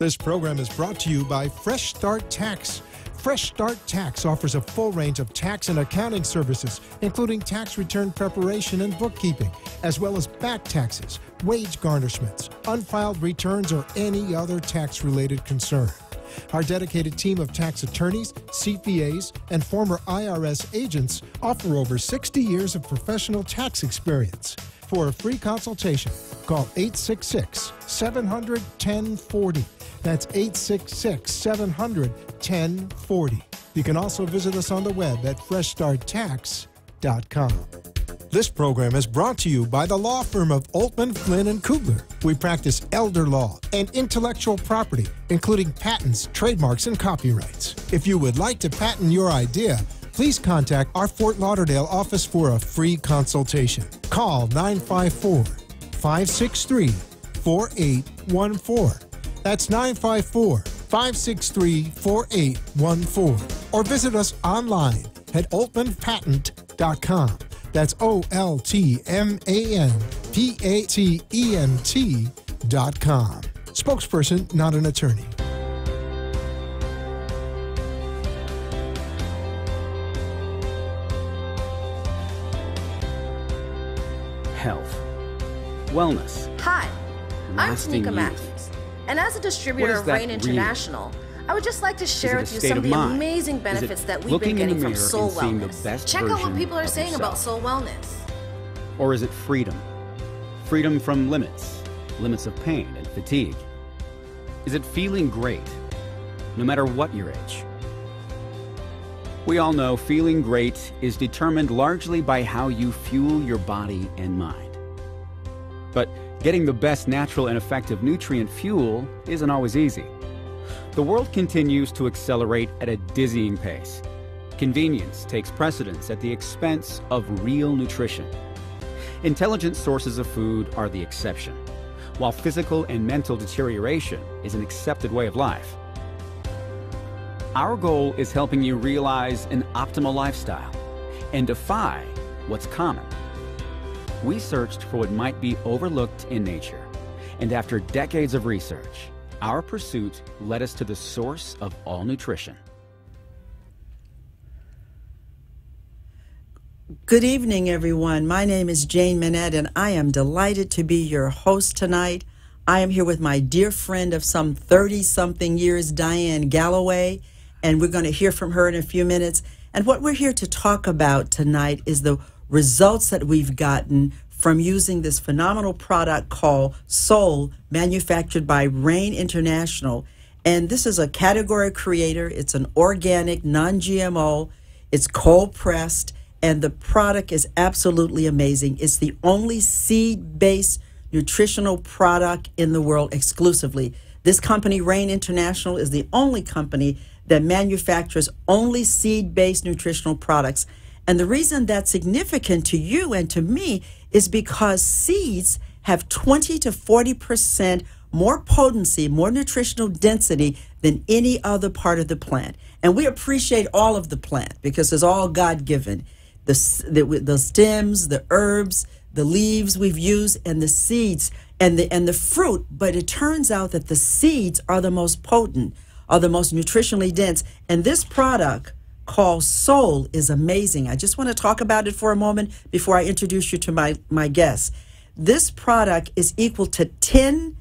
This program is brought to you by Fresh Start Tax. Fresh Start Tax offers a full range of tax and accounting services, including tax return preparation and bookkeeping, as well as back taxes, wage garnishments, unfiled returns, or any other tax related concern. Our dedicated team of tax attorneys, CPAs, and former IRS agents offer over 60 years of professional tax experience. For a free consultation, call 866 700 1040. That's 866 700 1040. You can also visit us on the web at freshstarttax.com. This program is brought to you by the law firm of Altman, Flynn, and Kugler. We practice elder law and intellectual property, including patents, trademarks, and copyrights. If you would like to patent your idea, please contact our Fort Lauderdale office for a free consultation. Call 954 563 4814. That's 954 563 4814. Or visit us online at altmanpatent.com. That's O L T M A N P A T E N T dot com. Spokesperson, not an attorney. Health. Wellness. Hi, I'm Lasting Tanika youth. Matthews, and as a distributor of Rain? International, I would just like to share with you some of the amazing benefits that we've been getting from Soul and seeing the Wellness. Check out what people are saying about? Soul Wellness. Or is it freedom? Freedom from limits, limits of pain and fatigue. Is it feeling great, no matter what your age? We all know feeling great is determined largely by how you fuel your body and mind. But getting the best natural and effective nutrient fuel isn't always easy. The world continues to accelerate at a dizzying pace. Convenience takes precedence at the expense of real nutrition. Intelligent sources of food are the exception, while physical and mental deterioration is an accepted way of life. Our goal is helping you realize an optimal lifestyle and defy what's common. We searched for what might be overlooked in nature, and after decades of research, our pursuit led us to the source of all nutrition. Good evening, everyone. My name is Jane Manette, and I am delighted to be your host tonight. I am here with my dear friend of some 30 something years, Diane Galloway, and we're going to hear from her in a few minutes. And what we're here to talk about tonight is the results that we've gotten from using this phenomenal product called Soul, manufactured by Rain International. And this is a category creator, it's an organic, non GMO, it's cold pressed and the product is absolutely amazing. It's the only seed based nutritional product in the world exclusively. This company, Rain International, is the only company that manufactures only seed based nutritional products. And the reason that's significant to you and to me is because seeds have 20 to 40% more potency, more nutritional density than any other part of the plant. And we appreciate all of the plant because it's all God given the, the the stems, the herbs, the leaves we've used, and the seeds and the and the fruit. But it turns out that the seeds are the most potent, are the most nutritionally dense. And this product called Soul is amazing. I just want to talk about it for a moment before I introduce you to my my guest. This product is equal to 10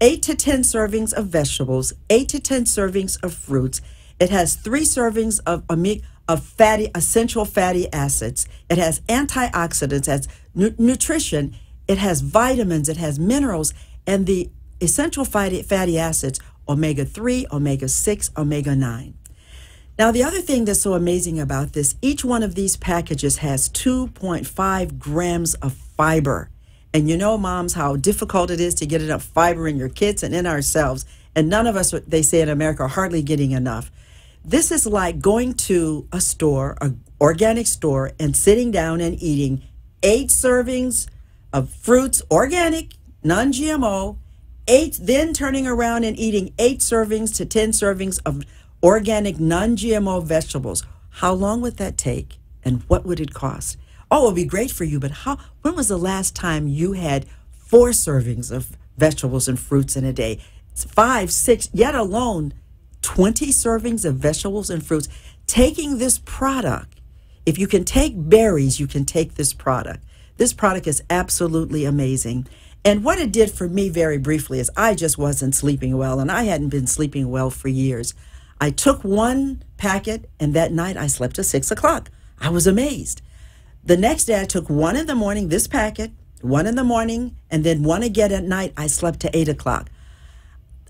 8 to 10 servings of vegetables, 8 to 10 servings of fruits. It has 3 servings of omega of fatty essential fatty acids. It has antioxidants, has nu- nutrition, it has vitamins, it has minerals and the essential fatty fatty acids omega 3, omega 6, omega 9. Now, the other thing that's so amazing about this, each one of these packages has 2.5 grams of fiber. And you know, moms, how difficult it is to get enough fiber in your kids and in ourselves. And none of us, they say in America, are hardly getting enough. This is like going to a store, an organic store, and sitting down and eating eight servings of fruits, organic, non GMO, eight, then turning around and eating eight servings to 10 servings of organic, non GMO vegetables. How long would that take? And what would it cost? Oh, it would be great for you, but how, when was the last time you had four servings of vegetables and fruits in a day? five, six, yet alone 20 servings of vegetables and fruits. Taking this product, if you can take berries, you can take this product. This product is absolutely amazing. And what it did for me, very briefly, is I just wasn't sleeping well, and I hadn't been sleeping well for years. I took one packet, and that night I slept till six o'clock. I was amazed. The next day, I took one in the morning, this packet, one in the morning, and then one again at night. I slept to eight o'clock.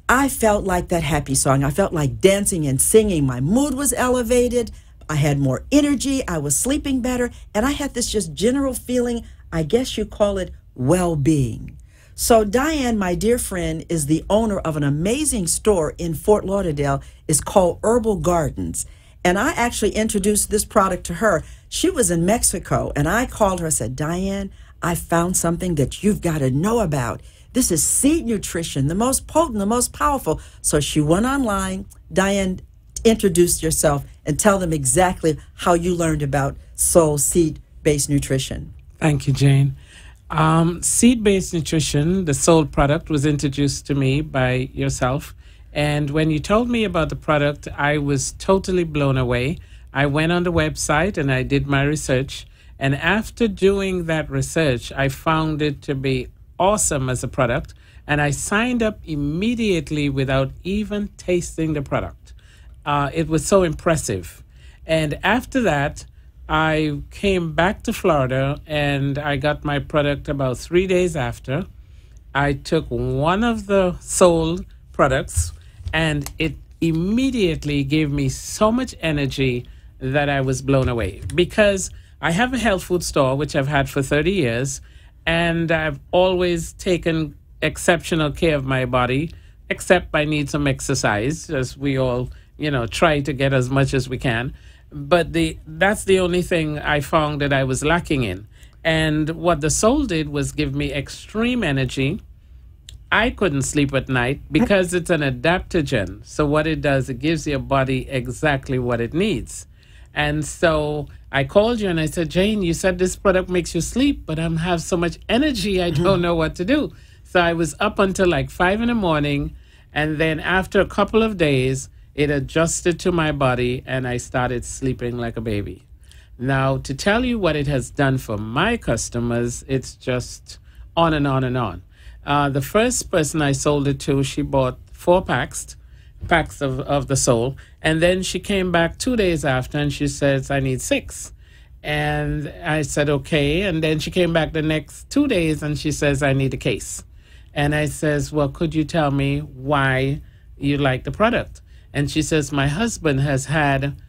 I felt like that happy song. I felt like dancing and singing. My mood was elevated. I had more energy. I was sleeping better. And I had this just general feeling, I guess you call it well being. So, Diane, my dear friend, is the owner of an amazing store in Fort Lauderdale. It's called Herbal Gardens. And I actually introduced this product to her. She was in Mexico, and I called her. I said, Diane, I found something that you've got to know about. This is seed nutrition, the most potent, the most powerful. So she went online. Diane, introduce yourself and tell them exactly how you learned about soul seed based nutrition. Thank you, Jane. Um, seed based nutrition, the soul product, was introduced to me by yourself. And when you told me about the product, I was totally blown away. I went on the website and I did my research. And after doing that research, I found it to be awesome as a product. And I signed up immediately without even tasting the product. Uh, it was so impressive. And after that, I came back to Florida and I got my product about three days after. I took one of the sold products and it immediately gave me so much energy that I was blown away because I have a health food store, which I've had for 30 years, and I've always taken exceptional care of my body, except I need some exercise, as we all, you know, try to get as much as we can. But the that's the only thing I found that I was lacking in. And what the soul did was give me extreme energy. I couldn't sleep at night because it's an adaptogen. So what it does, it gives your body exactly what it needs. And so I called you and I said, Jane, you said this product makes you sleep, but I'm have so much energy, I don't know what to do. So I was up until like five in the morning. And then after a couple of days, it adjusted to my body and I started sleeping like a baby. Now, to tell you what it has done for my customers, it's just on and on and on. Uh, the first person I sold it to, she bought four packs packs of, of the soul. And then she came back two days after and she says, I need six. And I said, okay. And then she came back the next two days and she says, I need a case. And I says, well, could you tell me why you like the product? And she says, my husband has had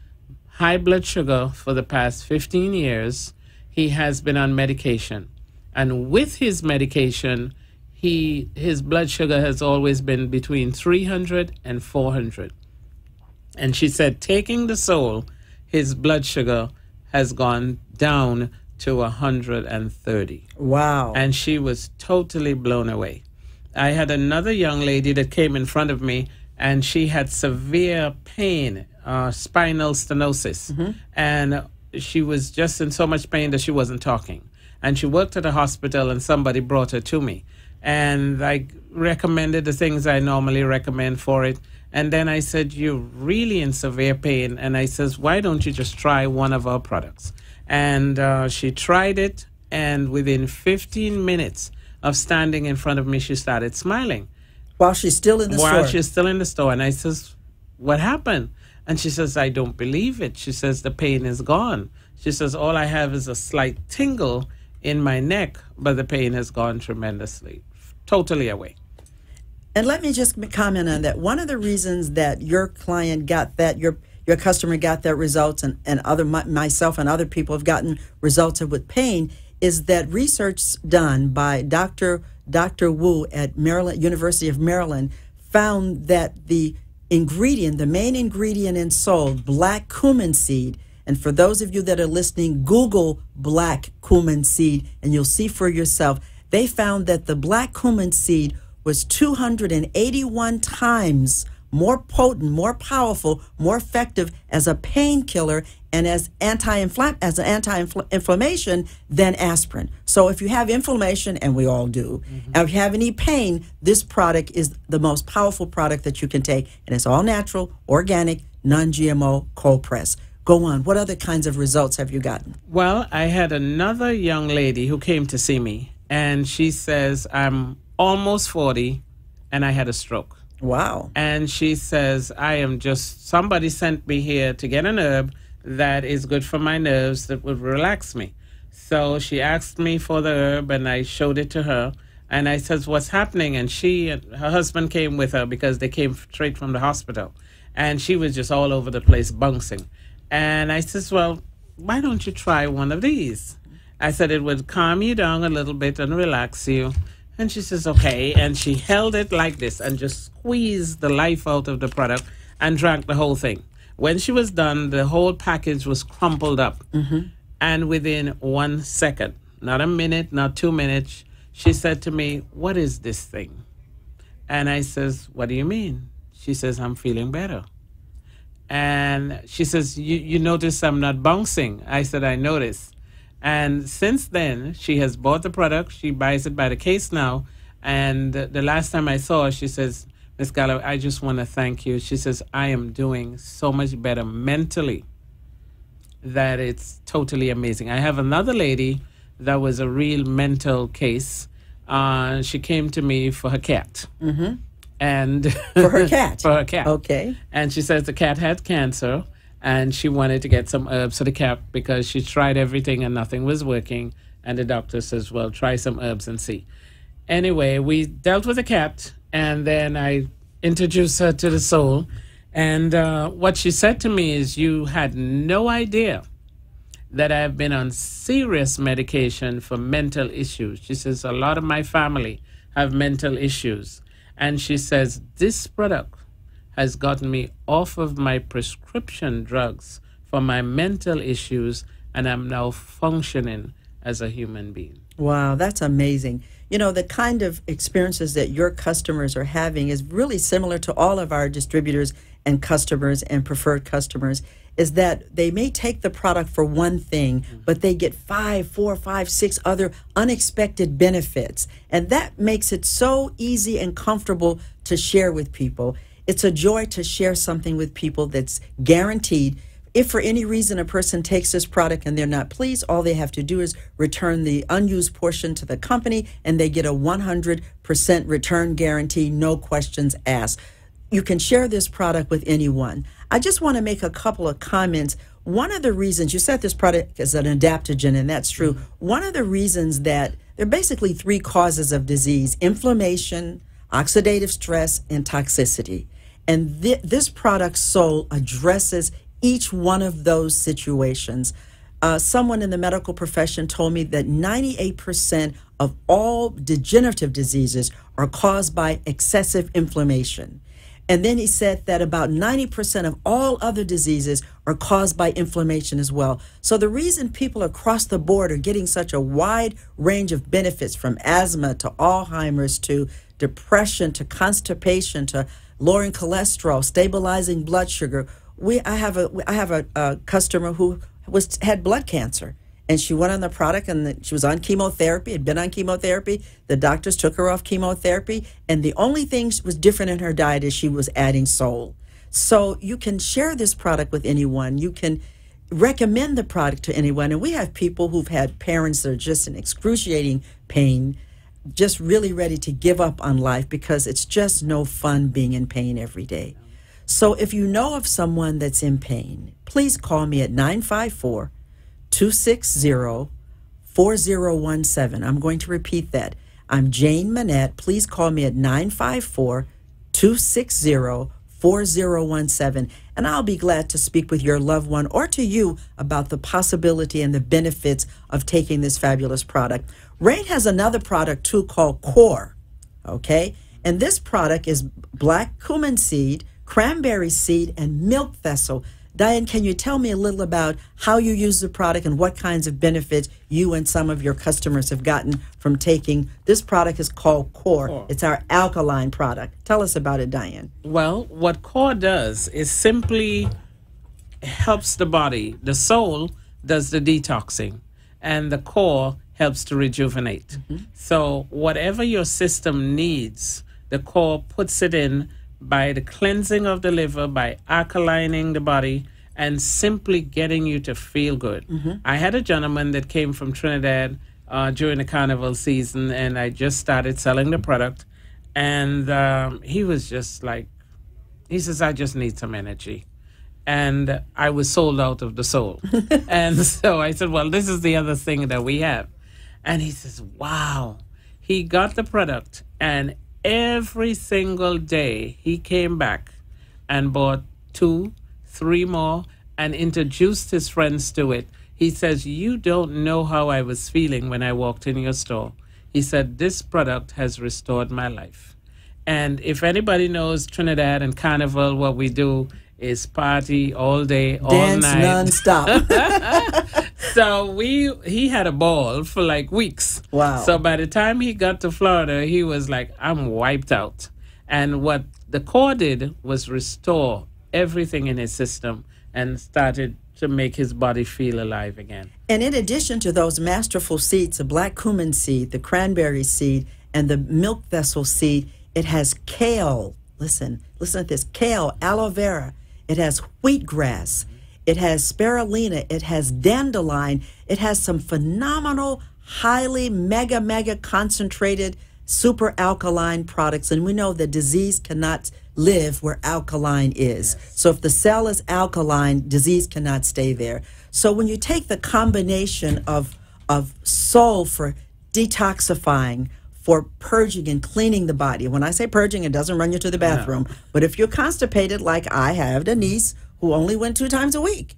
high blood sugar for the past 15 years. He has been on medication. And with his medication, he his blood sugar has always been between 300 and 400 and she said taking the soul his blood sugar has gone down to 130 wow and she was totally blown away i had another young lady that came in front of me and she had severe pain uh, spinal stenosis mm-hmm. and she was just in so much pain that she wasn't talking and she worked at a hospital and somebody brought her to me and I recommended the things I normally recommend for it. And then I said, You're really in severe pain. And I says, Why don't you just try one of our products? And uh, she tried it, and within 15 minutes of standing in front of me, she started smiling. While she's still in the While store? While she's still in the store. And I says, What happened? And she says, I don't believe it. She says, The pain is gone. She says, All I have is a slight tingle in my neck, but the pain has gone tremendously totally away. And let me just comment on that. One of the reasons that your client got that, your your customer got that results, and, and other myself and other people have gotten results with pain, is that research done by Dr. Dr. Wu at Maryland University of Maryland found that the ingredient, the main ingredient in soul, black cumin seed, and for those of you that are listening, Google black cumin seed, and you'll see for yourself they found that the black cumin seed was 281 times more potent, more powerful, more effective as a painkiller and as anti as an anti-inflammation than aspirin. So if you have inflammation, and we all do, and if you have any pain, this product is the most powerful product that you can take, and it's all natural, organic, non-GMO, cold press. Go on. What other kinds of results have you gotten? Well, I had another young lady who came to see me, and she says, I'm almost 40 and I had a stroke. Wow. And she says, I am just, somebody sent me here to get an herb that is good for my nerves that would relax me. So she asked me for the herb, and I showed it to her. And I says, What's happening? And she and her husband came with her because they came straight from the hospital. And she was just all over the place bouncing. And I says, Well, why don't you try one of these? I said it would calm you down a little bit and relax you. And she says, okay. And she held it like this and just squeezed the life out of the product and drank the whole thing. When she was done, the whole package was crumpled up. Mm-hmm. And within one second, not a minute, not two minutes, she said to me, What is this thing? And I says, What do you mean? She says, I'm feeling better. And she says, you, you notice I'm not bouncing. I said, I noticed. And since then, she has bought the product. She buys it by the case now. And the last time I saw her, she says, Miss Gallo, I just want to thank you. She says, I am doing so much better mentally that it's totally amazing. I have another lady that was a real mental case. Uh, she came to me for her cat. Mm-hmm. And For her cat? for her cat. Okay. And she says the cat had cancer and she wanted to get some herbs for the cat because she tried everything and nothing was working. And the doctor says, well, try some herbs and see. Anyway, we dealt with the cat and then I introduced her to the soul. And uh, what she said to me is, You had no idea that I've been on serious medication for mental issues. She says, A lot of my family have mental issues. And she says, This product has gotten me off of my prescription drugs for my mental issues, and I'm now functioning as a human being. Wow, that's amazing. You know, the kind of experiences that your customers are having is really similar to all of our distributors and customers and preferred customers. Is that they may take the product for one thing, mm-hmm. but they get five, four, five, six other unexpected benefits. And that makes it so easy and comfortable to share with people. It's a joy to share something with people that's guaranteed if for any reason a person takes this product and they're not pleased, all they have to do is return the unused portion to the company and they get a 100% return guarantee, no questions asked. You can share this product with anyone. I just want to make a couple of comments. One of the reasons you said this product is an adaptogen, and that's true. Mm-hmm. One of the reasons that there are basically three causes of disease inflammation, oxidative stress, and toxicity. And thi- this product, Soul, addresses each one of those situations. Uh, someone in the medical profession told me that 98% of all degenerative diseases are caused by excessive inflammation. And then he said that about 90% of all other diseases are caused by inflammation as well. So the reason people across the board are getting such a wide range of benefits from asthma to Alzheimer's to depression to constipation to lowering cholesterol, stabilizing blood sugar. We I have a I have a, a customer who was had blood cancer and she went on the product and the, she was on chemotherapy had been on chemotherapy. The doctors took her off chemotherapy and the only thing was different in her diet is she was adding soul so you can share this product with anyone. You can recommend the product to anyone and we have people who've had parents that are just in excruciating pain just really ready to give up on life because it's just no fun being in pain every day so if you know of someone that's in pain please call me at 954 260 4017. I'm going to repeat that. I'm Jane Manette. Please call me at 954 260 4017, and I'll be glad to speak with your loved one or to you about the possibility and the benefits of taking this fabulous product. Rain has another product too called Core, okay? And this product is black cumin seed, cranberry seed, and milk thistle. Diane, can you tell me a little about how you use the product and what kinds of benefits you and some of your customers have gotten from taking this product is called Core. Core. It's our alkaline product. Tell us about it, Diane. Well, what core does is simply helps the body. The soul does the detoxing, and the core helps to rejuvenate. Mm-hmm. So, whatever your system needs, the core puts it in by the cleansing of the liver, by alkalining the body, and simply getting you to feel good. I had a gentleman that came from Trinidad uh, during the carnival season, and I just started selling the product. And um, he was just like, he says, I just need some energy. And I was sold out of the soul. and so I said, Well, this is the other thing that we have. And he says, Wow. He got the product, and every single day he came back and bought two, three more, and introduced his friends to it. He says, You don't know how I was feeling when I walked in your store. He said, This product has restored my life. And if anybody knows Trinidad and Carnival, what we do is party all day, all Dance night. nonstop. So we he had a ball for like weeks. Wow. So by the time he got to Florida, he was like, I'm wiped out. And what the core did was restore everything in his system and started to make his body feel alive again. And in addition to those masterful seeds, the black cumin seed, the cranberry seed, and the milk thistle seed, it has kale. Listen, listen to this kale, aloe vera. It has wheatgrass. It has spirulina. It has dandelion. It has some phenomenal, highly mega, mega concentrated super alkaline products. And we know that disease cannot live where alkaline is. So if the cell is alkaline, disease cannot stay there. So when you take the combination of of soul for detoxifying, for purging and cleaning the body. When I say purging, it doesn't run you to the bathroom. But if you're constipated, like I have niece who only went two times a week,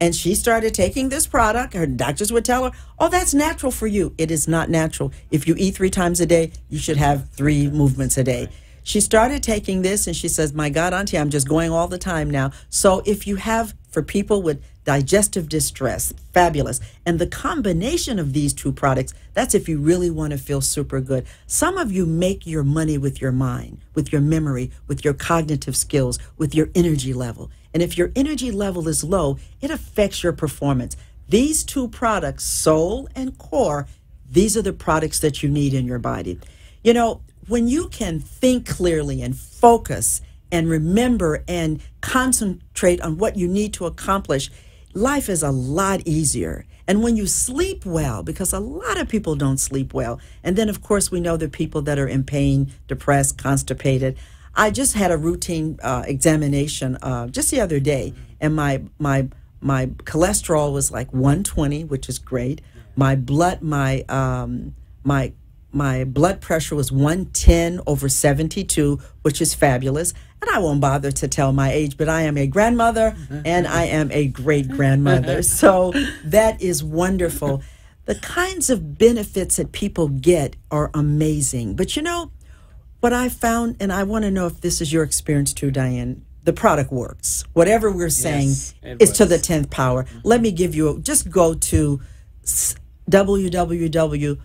and she started taking this product, her doctors would tell her, "Oh, that's natural for you." It is not natural. If you eat three times a day, you should have three movements a day. She started taking this, and she says, "My God, Auntie, I'm just going all the time now." So if you have for people with digestive distress, fabulous. And the combination of these two products, that's if you really want to feel super good. Some of you make your money with your mind, with your memory, with your cognitive skills, with your energy level. And if your energy level is low, it affects your performance. These two products, Soul and Core, these are the products that you need in your body. You know, when you can think clearly and focus and remember and concentrate on what you need to accomplish, life is a lot easier. And when you sleep well, because a lot of people don't sleep well, and then of course we know the people that are in pain, depressed, constipated. I just had a routine uh, examination uh, just the other day, and my my my cholesterol was like 120, which is great. My blood, my um, my my blood pressure was 110 over 72, which is fabulous. And I won't bother to tell my age, but I am a grandmother and I am a great grandmother. So that is wonderful. The kinds of benefits that people get are amazing. But you know, what I found, and I want to know if this is your experience too, Diane. The product works. Whatever we're saying Yes, is to the 10th power. Let me give you, just go to www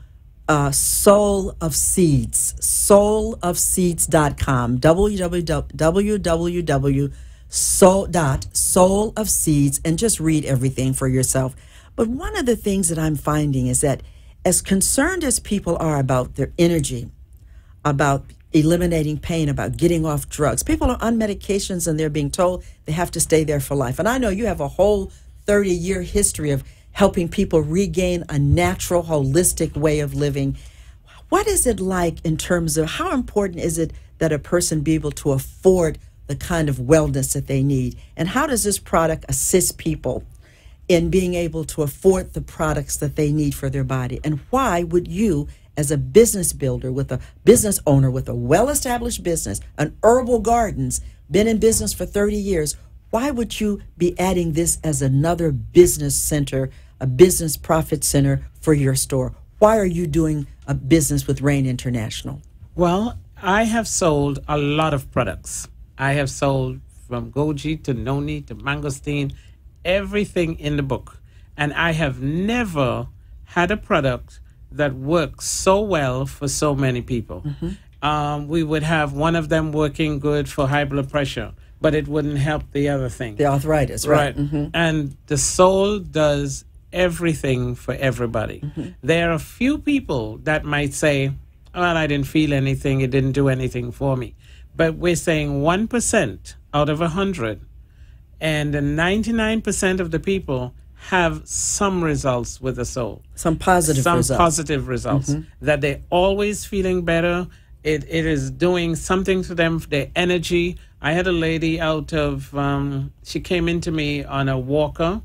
uh, soul of seeds soulofseeds.com www soul dot soul of seeds and just read everything for yourself but one of the things that i'm finding is that as concerned as people are about their energy about eliminating pain, about getting off drugs. People are on medications and they're being told they have to stay there for life. And I know you have a whole 30 year history of helping people regain a natural, holistic way of living. What is it like in terms of how important is it that a person be able to afford the kind of wellness that they need? And how does this product assist people in being able to afford the products that they need for their body? And why would you, as a business builder, with a business owner with a well established business, an herbal gardens, been in business for 30 years, why would you be adding this as another business center, a business profit center for your store? Why are you doing a business with Rain International? Well, I have sold a lot of products. I have sold from goji to noni to mangosteen, everything in the book. And I have never had a product that works so well for so many people. Mm-hmm. Um, we would have one of them working good for high blood pressure, but it wouldn't help the other thing. The arthritis, right? Right. Mm-hmm. And the soul does everything for everybody. Mm-hmm. There are a few people that might say, well, I didn't feel anything, it didn't do anything for me. But we're saying 1% out of 100, and 99% of the people have some results with the soul. Some positive results. some results. positive results. Mm-hmm. That they're always feeling better. It, it is doing something to them, their energy. I had a lady out of, um, she came into me on a walker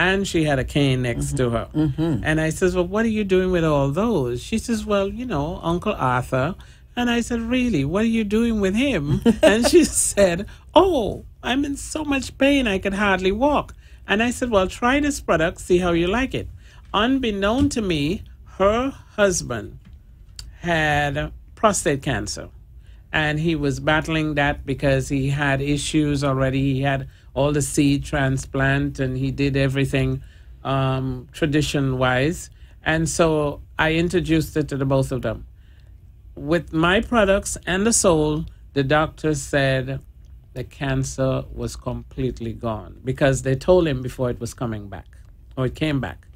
and she had a cane next mm-hmm. to her. Mm-hmm. And I says, Well, what are you doing with all those? She says, Well, you know, Uncle Arthur. And I said, Really? What are you doing with him? and she said, Oh, I'm in so much pain I could hardly walk. And I said, Well, try this product, see how you like it. Unbeknown to me, her husband had prostate cancer. And he was battling that because he had issues already. He had all the seed transplant and he did everything um, tradition wise. And so I introduced it to the both of them. With my products and the soul, the doctor said the cancer was completely gone because they told him before it was coming back or it came back.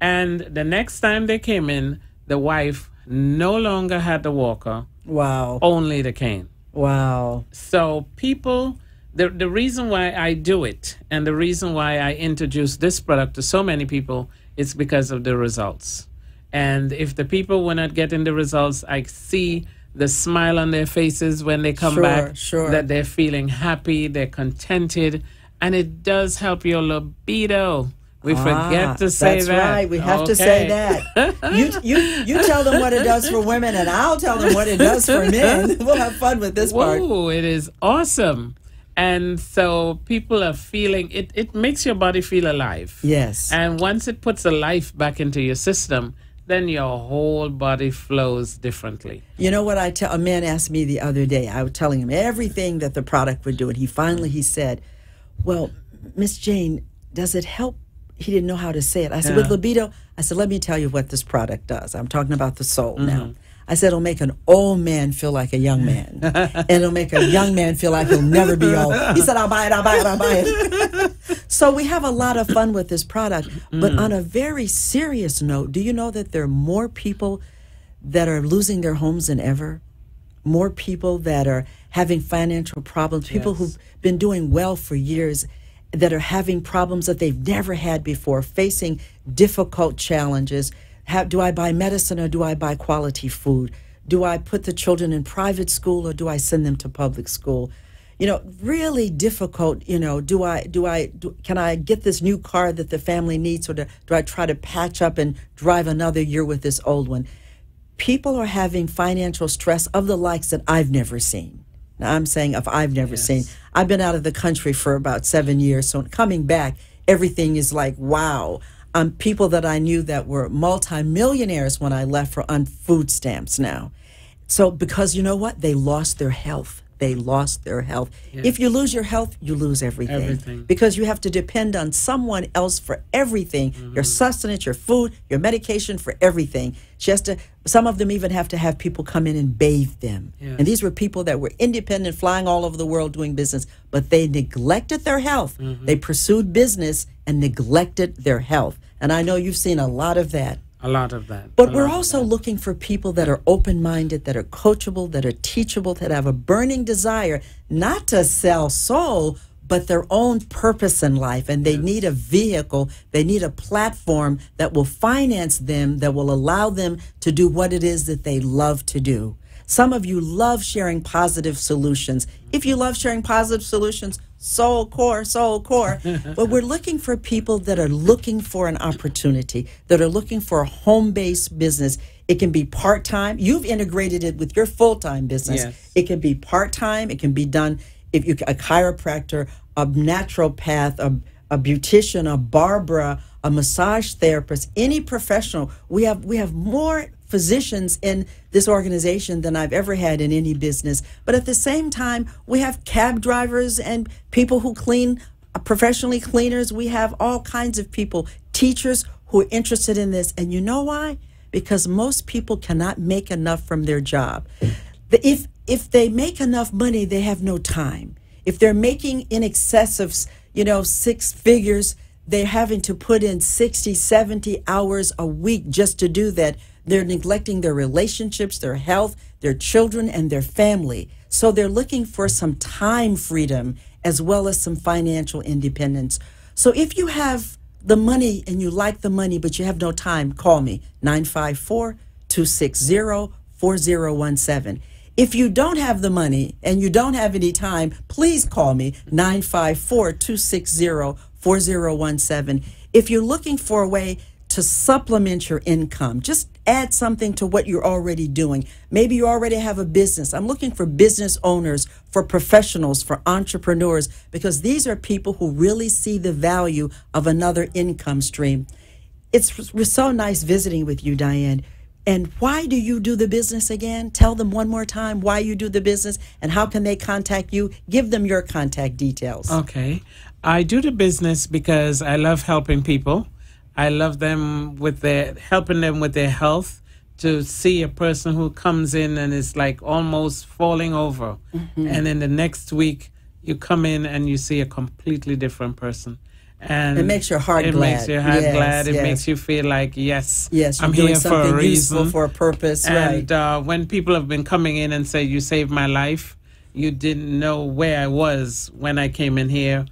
And the next time they came in, the wife no longer had the walker, Wow. only the cane. Wow. So people, the the reason why I do it and the reason why I introduce this product to so many people is because of the results. And if the people were not getting the results, I see the smile on their faces when they come Sure, back. sure. That they're feeling happy, they're contented, and it does help your libido. We Ah, forget to say that's that. right. We have to say that. You, you, you tell them what it does for women, and I'll tell them what it does for men. We'll have fun with this part. Whoa, it is awesome. And so people are feeling it, it makes your body feel alive. Yes. And once it puts a life back into your system, then your whole body flows differently. You know what I tell a man asked me the other day. I was telling him everything that the product would do, and he finally he said, "Well, Miss Jane, does it help?" He didn't know how to say it. I said, "With libido." I said, "Let me tell you what this product does." I'm talking about the soul now. Mm-hmm. I said it'll make an old man feel like a young man, and it'll make a young man feel like he'll never be old. He said, "I'll buy it. I'll buy it. I'll buy it." so we have a lot of fun with this product. But Mm. on a very serious note, do you know that there are more people that are losing their homes than ever? more people that are having financial problems, people Yes. who've been doing well for years that are having problems that they've never had before, facing difficult challenges. How, do I buy medicine or do I buy quality food? Do I put the children in private school or do I send them to public school? You know, really difficult. You know, do I do I do, can I get this new car that the family needs, or do, do I try to patch up and drive another year with this old one? people are having financial stress of the likes that I've never seen. Now, I'm saying if I've never seen. I've been out of the country for about seven years, so coming back, everything is like wow. Um, people that I knew that were multimillionaires when I left are on food stamps now. So because you know what, they lost their health. They lost their health. If you lose your health, you lose everything. Everything. Because you have to depend on someone else for everything your sustenance, your food, your medication, for everything. She has to, some of them even have to have people come in and bathe them. Yes. And these were people that were independent, flying all over the world doing business, but they neglected their health. They pursued business and neglected their health. And I know you've seen a lot of that. A lot of that. But we're also looking for people that are open minded, that are coachable, that are teachable, that have a burning desire not to sell soul, but their own purpose in life. And they need a vehicle, they need a platform that will finance them, that will allow them to do what it is that they love to do. Some of you love sharing positive solutions. If you love sharing positive solutions, soul core, soul core. but we're looking for people that are looking for an opportunity, that are looking for a home based business. It can be part time. You've integrated it with your full time business. Yes. It can be part time. It can be done if you a chiropractor, a naturopath, a, a beautician, a barbara, a massage therapist, any professional. We have we have more physicians in this organization than I've ever had in any business. But at the same time, we have cab drivers and people who clean uh, professionally cleaners. We have all kinds of people, teachers who are interested in this. And you know why? Because most people cannot make enough from their job. If if they make enough money, they have no time. If they're making in excess of, you know, six figures, they're having to put in 60, 70 hours a week just to do that. They're neglecting their relationships, their health, their children, and their family. So they're looking for some time freedom as well as some financial independence. So if you have the money and you like the money, but you have no time, call me 954 260 4017. If you don't have the money and you don't have any time, please call me 954 260 4017. If you're looking for a way to supplement your income, just add something to what you're already doing. Maybe you already have a business. I'm looking for business owners, for professionals, for entrepreneurs, because these are people who really see the value of another income stream. It's so nice visiting with you, Diane. And why do you do the business again? Tell them one more time why you do the business and how can they contact you? Give them your contact details. Okay. I do the business because I love helping people. I love them with their helping them with their health to see a person who comes in and is like almost falling over Mm-hmm. and then the next week you come in and you see a completely different person and It makes your heart it makes your heart Yes, glad it yes. makes you feel like yes Yes, i'm doing here for something a useful reason for a purpose, and right? uh, when people have been coming in and say you saved my life you didn't know where i was when i came in here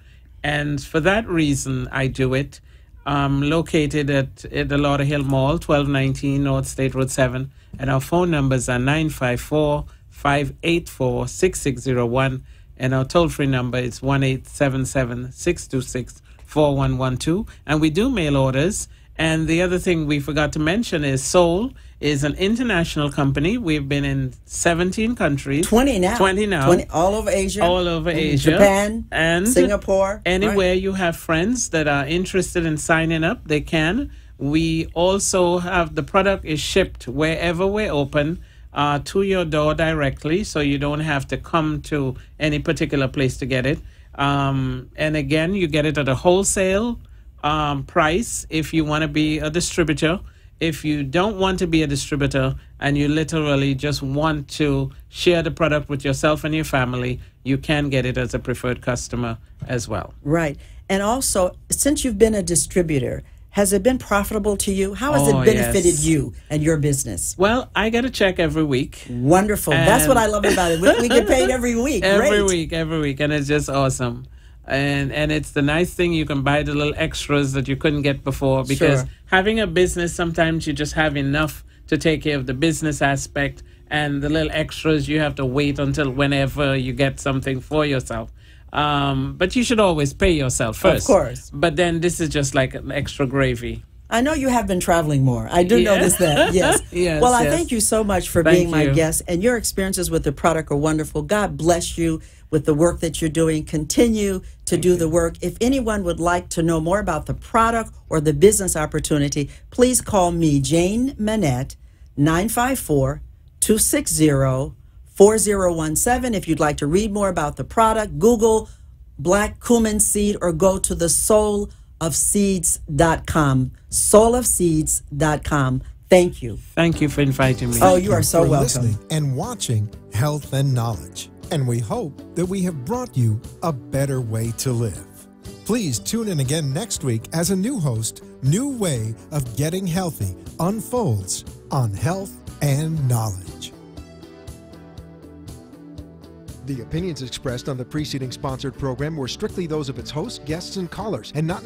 and for that reason i do it um, located at, at the Lauderhill Mall, 1219 North State Road 7. And our phone numbers are 954 584 6601. And our toll free number is 1 877 626 4112. And we do mail orders. And the other thing we forgot to mention is Soul is an international company. We've been in 17 countries. 20 now. 20 now. 20 all over Asia. All over Asia. Japan, and Singapore. Anywhere Right. you have friends that are interested in signing up, they can. We also have the product is shipped wherever we're open uh, to your door directly, so you don't have to come to any particular place to get it. Um, and again, you get it at a wholesale um, price if you want to be a distributor. If you don't want to be a distributor and you literally just want to share the product with yourself and your family, you can get it as a preferred customer as well. Right. And also, since you've been a distributor, has it been profitable to you? How has Oh, it benefited yes. you and your business? Well, I get a check every week. Wonderful. That's what I love about it. We, we get paid every week. Every Great. week, every week, and it's just awesome. And and it's the nice thing you can buy the little extras that you couldn't get before because Sure. having a business sometimes you just have enough to take care of the business aspect and the little extras you have to wait until whenever you get something for yourself. Um, but you should always pay yourself first. Of course. But then this is just like an extra gravy. I know you have been traveling more. I do Yeah. notice that. Yes. Yes, Well, I yes. thank you so much for Thank being my you. guest, and your experiences with the product are wonderful. God bless you with the work that you're doing. Continue to do the work. If anyone would like to know more about the product or the business opportunity, please call me, Jane Manette, 954 260 4017. If you'd like to read more about the product, Google black cumin seed or go to the soulofseeds.com. Soulofseeds.com. Thank you. Thank you for inviting me. Oh, you are so welcome. listening and watching Health and Knowledge. And we hope that we have brought you a better way to live. Please tune in again next week as a new host, New Way of Getting Healthy unfolds on Health and Knowledge. The opinions expressed on the preceding sponsored program were strictly those of its hosts, guests, and callers, and not